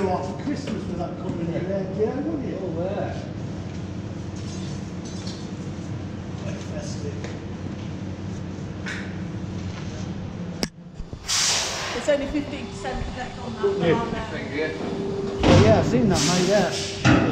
Feel like for Christmas with that coming in there, yeah, wouldn't you? Oh, where? Like festive. It's only 15% left on that one, aren't there? Thank you. Oh, yeah, I've seen that, mate, yeah.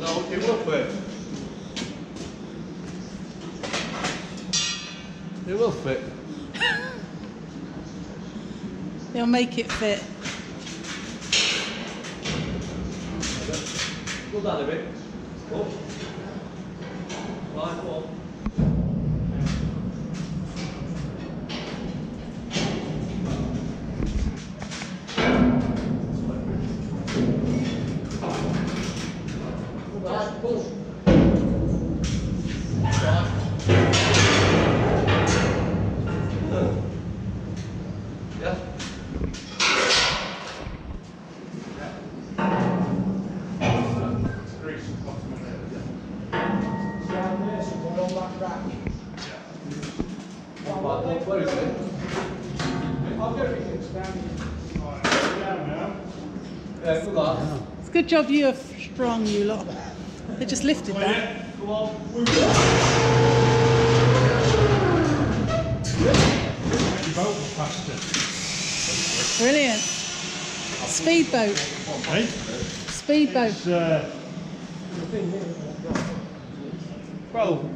No, it will fit. It will fit. They'll make it fit. Go down a bit. Up. Line up. It's a good job you're strong, you lot. They just lifted that. Brilliant. Speedboat. Hey, Speedboat. uh, well,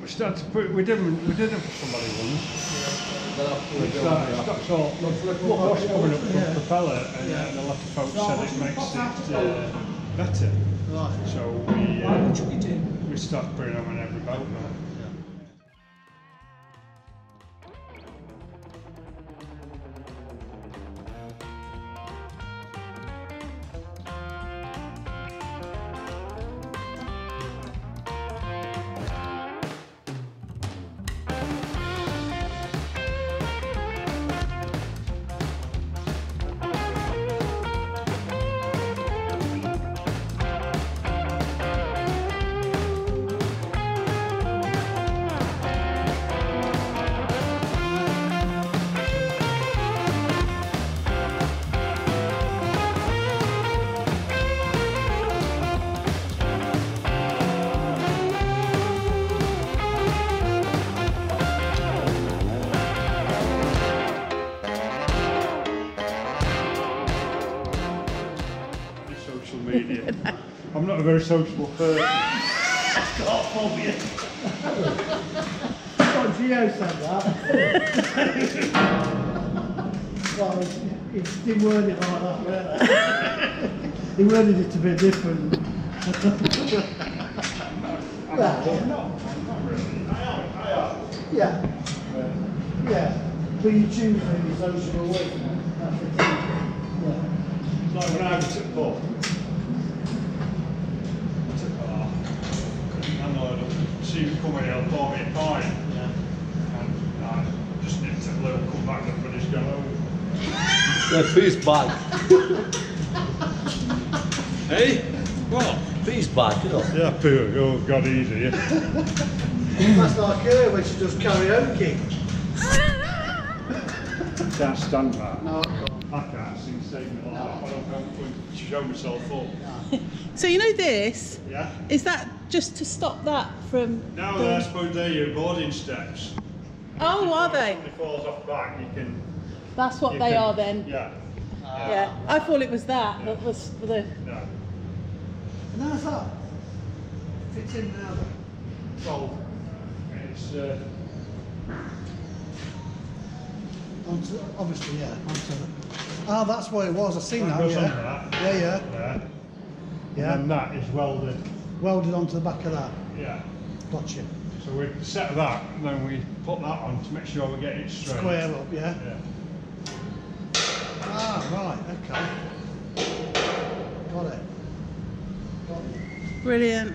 we started to put, we didn't. we did it for somebody once. Of wash coming up from the propeller and uh, a lot of folks said it makes it better. Right. So we, uh, we started putting them on every boat now. Media. I'm not a very sociable person. Got phobia. Oh, Gio said that. well, He didn't word it like that, he worded it a bit different. I'm Yeah. not, not really. I am, I am. Yeah, yeah. But you choose you're sociable with. That's the thing. Yeah. Like when I was at a bar, and I'd see him coming, he'll pour me a pint, and I just nipped it a little, come back and finished going home. Yeah, peace bag. hey? What? Peace bag, you know. Yeah, poo, oh God, easy, yeah. That's like her when she does karaoke. Can't stand that. No, I can't. I can't sing saving my life. I don't know when to show myself up. So you know this? Yeah? Is that just to stop that from? Now the- I suppose they're your boarding steps. Oh, are they? Somebody falls off the back, you can. That's what they can- are then. Yeah. Yeah. I thought it was that. That was for the. No. And how's that? Fits in now. Well, it's. Uh, Onto, obviously, yeah. Onto the, ah, that's what it was. I seen That that. Yeah. that. yeah, yeah, there. yeah. And that is welded. Welded onto the back of that. Yeah. Gotcha. So we set that, and then we put that on to make sure we get it straight. Square up, yeah. Yeah. Ah, right. Okay. Got it. Got it. Brilliant.